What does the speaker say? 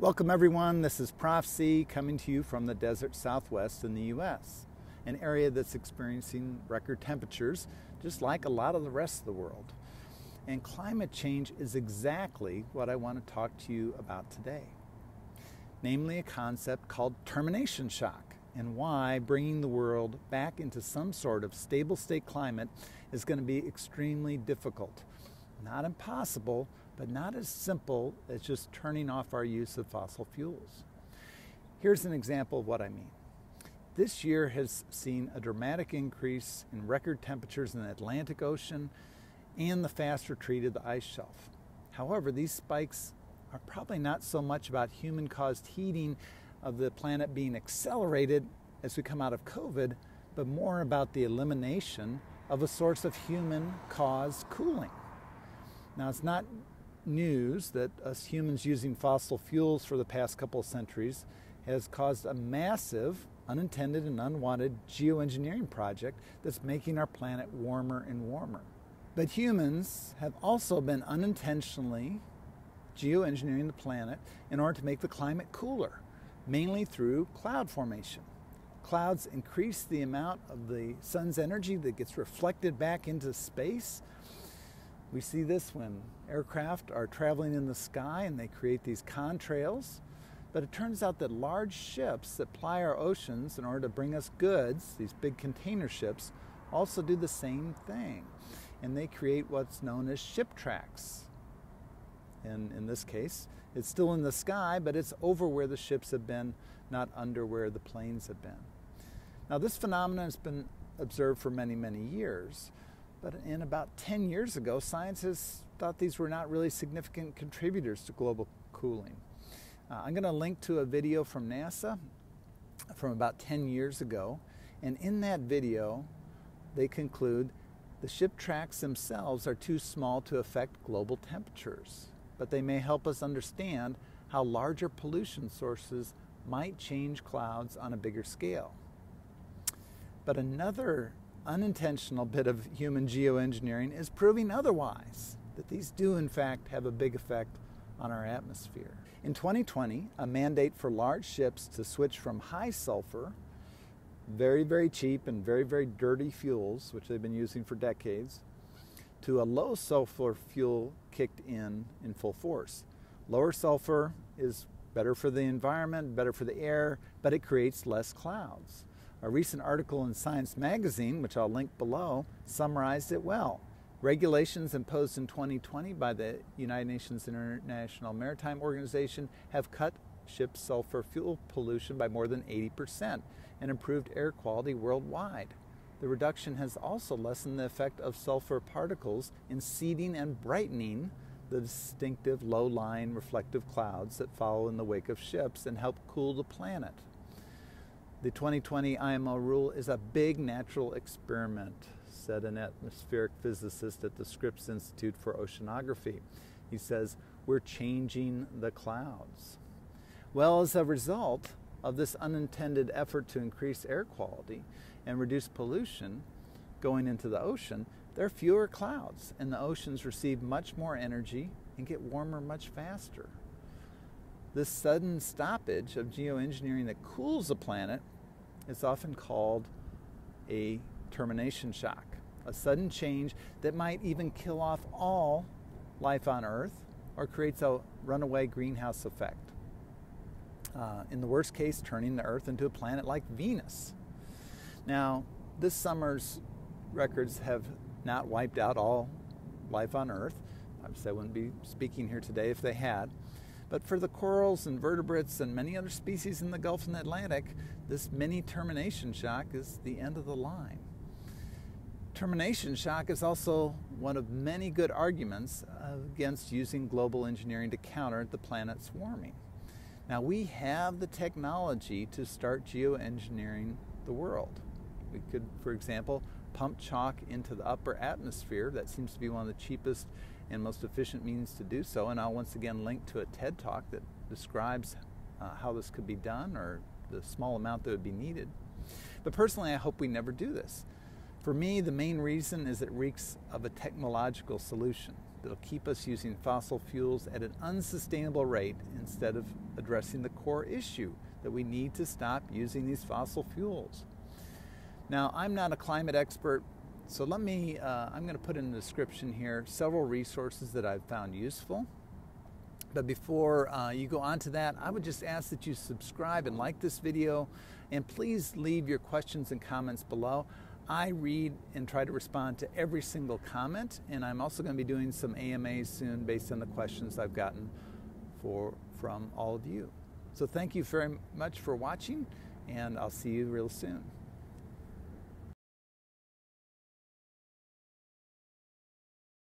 Welcome, everyone. This is Prof C coming to you from the desert southwest in the U.S., an area that's experiencing record temperatures just like a lot of the rest of the world. And climate change is exactly what I want to talk to you about today, namely a concept called termination shock and why bringing the world back into some sort of stable state climate is going to be extremely difficult. Not impossible, but not as simple as just turning off our use of fossil fuels. Here's an example of what I mean. This year has seen a dramatic increase in record temperatures in the Atlantic Ocean and the fast retreat of the ice shelf. However, these spikes are probably not so much about human caused heating of the planet being accelerated as we come out of COVID, but more about the elimination of a source of human caused cooling. Now, it's not news that us humans using fossil fuels for the past couple of centuries has caused a massive, unintended, and unwanted geoengineering project that's making our planet warmer and warmer. But humans have also been unintentionally geoengineering the planet in order to make the climate cooler, mainly through cloud formation. Clouds increase the amount of the sun's energy that gets reflected back into space, we see this when aircraft are traveling in the sky and they create these contrails. But it turns out that large ships that ply our oceans in order to bring us goods, these big container ships, also do the same thing. And they create what's known as ship tracks. And in this case, it's still in the sky, but it's over where the ships have been, not under where the planes have been. Now, this phenomenon has been observed for many, many years. But in about 10 years ago, scientists thought these were not really significant contributors to global cooling. Uh, I'm going to link to a video from NASA from about 10 years ago. And in that video, they conclude the ship tracks themselves are too small to affect global temperatures, but they may help us understand how larger pollution sources might change clouds on a bigger scale. But another unintentional bit of human geoengineering is proving otherwise, that these do in fact have a big effect on our atmosphere. In 2020, a mandate for large ships to switch from high sulfur, very, very cheap and very, very dirty fuels, which they've been using for decades, to a low sulfur fuel kicked in in full force. Lower sulfur is better for the environment, better for the air, but it creates less clouds. A recent article in Science Magazine, which I'll link below, summarized it well. Regulations imposed in 2020 by the United Nations International Maritime Organization have cut ship sulfur fuel pollution by more than 80% and improved air quality worldwide. The reduction has also lessened the effect of sulfur particles in seeding and brightening the distinctive low lying reflective clouds that follow in the wake of ships and help cool the planet. The 2020 IMO rule is a big natural experiment, said an atmospheric physicist at the Scripps Institute for Oceanography. He says, We're changing the clouds. Well, as a result of this unintended effort to increase air quality and reduce pollution going into the ocean, there are fewer clouds, and the oceans receive much more energy and get warmer much faster. This sudden stoppage of geoengineering that cools the planet is often called a termination shock, a sudden change that might even kill off all life on Earth or creates a runaway greenhouse effect. Uh, in the worst case, turning the Earth into a planet like Venus. Now, this summer's records have not wiped out all life on Earth. Obviously, I wouldn't be speaking here today if they had. But for the corals and vertebrates and many other species in the Gulf and Atlantic, this mini termination shock is the end of the line. Termination shock is also one of many good arguments against using global engineering to counter the planet's warming. Now, we have the technology to start geoengineering the world. We could, for example, pump chalk into the upper atmosphere. That seems to be one of the cheapest and most efficient means to do so. And I'll once again link to a TED talk that describes uh, how this could be done or the small amount that would be needed. But personally, I hope we never do this. For me, the main reason is it reeks of a technological solution. that'll keep us using fossil fuels at an unsustainable rate instead of addressing the core issue that we need to stop using these fossil fuels. Now, I'm not a climate expert, so let me, uh, I'm going to put in the description here several resources that I've found useful. But before uh, you go on to that, I would just ask that you subscribe and like this video, and please leave your questions and comments below. I read and try to respond to every single comment, and I'm also going to be doing some AMAs soon based on the questions I've gotten for, from all of you. So thank you very much for watching, and I'll see you real soon.